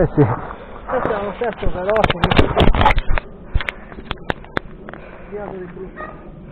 eh. Sì. Questo è un certo veloce. Via del brutto.